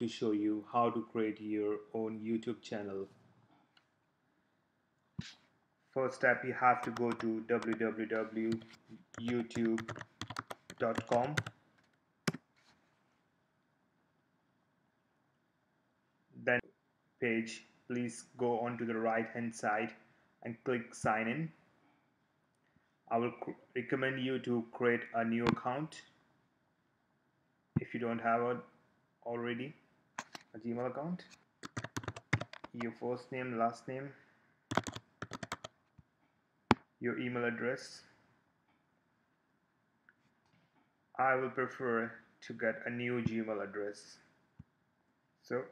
to show you how to create your own YouTube channel. First step you have to go to www.youtube.com then page please go on to the right hand side and click sign in. I will recommend you to create a new account if you don't have it already Gmail account. Your first name last name. Your email address. I will prefer to get a new Gmail address. So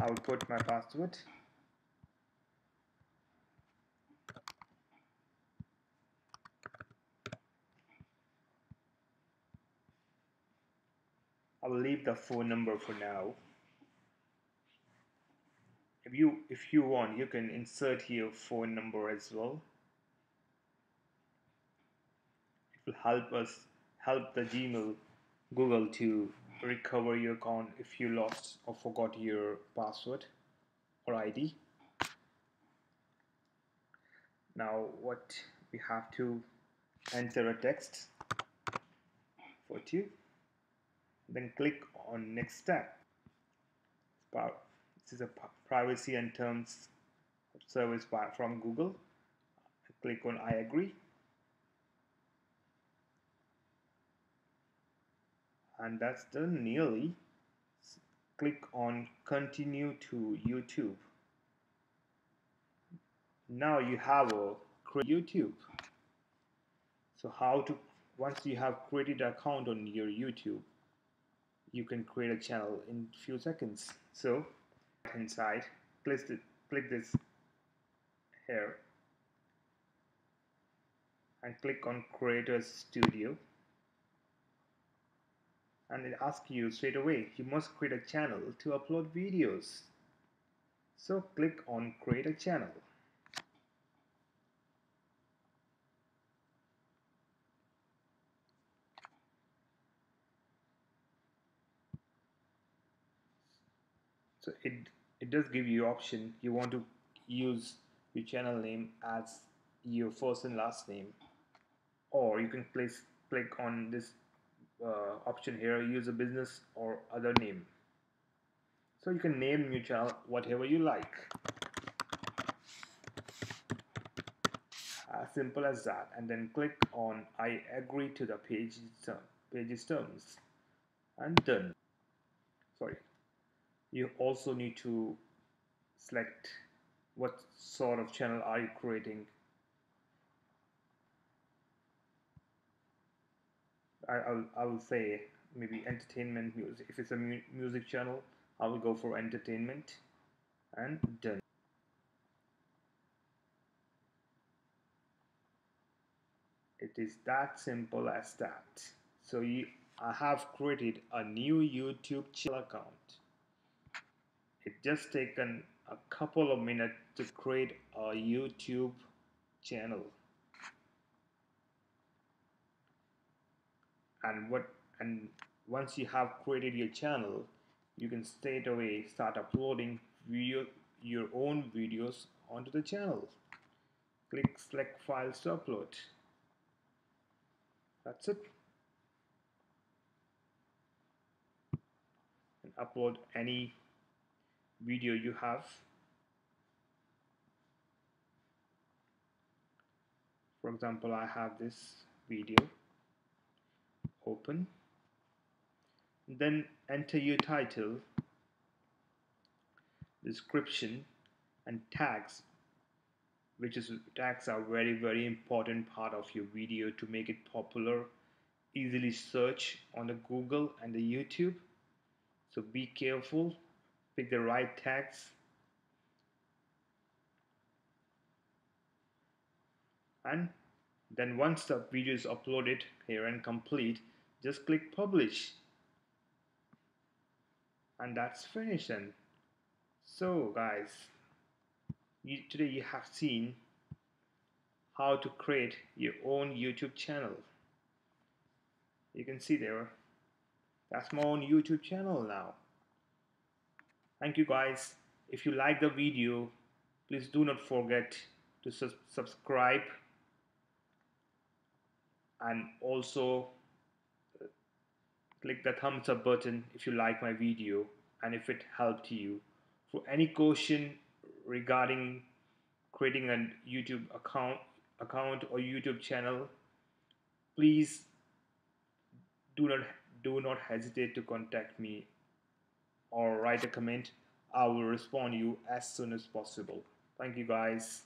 I will put my password I will leave the phone number for now. If you if you want you can insert your phone number as well. It will help us help the Gmail Google to recover your account if you lost or forgot your password or ID now what we have to enter a text for two then click on next step this is a privacy and terms of service from Google. Click on I agree. And that's done nearly. Click on continue to YouTube. Now you have a YouTube. So how to once you have created account on your YouTube you can create a channel in few seconds. So inside click, click this here. And click on creator studio. And it asks you straight away you must create a channel to upload videos. So click on create a channel so it it does give you option. You want to use your channel name as your first and last name. Or you can place click on this uh, option here use a business or other name. So you can name your channel whatever you like. As simple as that. And then click on I agree to the page page's terms. And done. Sorry you also need to select what sort of channel are you creating. I, I'll, I will say maybe entertainment music. If it's a mu music channel I will go for entertainment and done. It is that simple as that. So you I have created a new YouTube channel account it just taken a couple of minutes to create a YouTube channel. And what and once you have created your channel you can straight away start uploading video your own videos onto the channel. Click select files to upload. That's it. And upload any video you have for example I have this video open. Then enter your title description and tags which is tags are very very important part of your video to make it popular easily search on the Google and the YouTube. So be careful pick the right tags and then once the video is uploaded here and complete just click publish. And that's finished so guys you, today you have seen how to create your own YouTube channel. You can see there. That's my own YouTube channel now thank you guys. If you like the video please do not forget to su subscribe and also uh, click the thumbs up button if you like my video and if it helped you. For any question regarding creating a YouTube account account or YouTube channel please do not do not hesitate to contact me or write a comment I will respond you as soon as possible. Thank you guys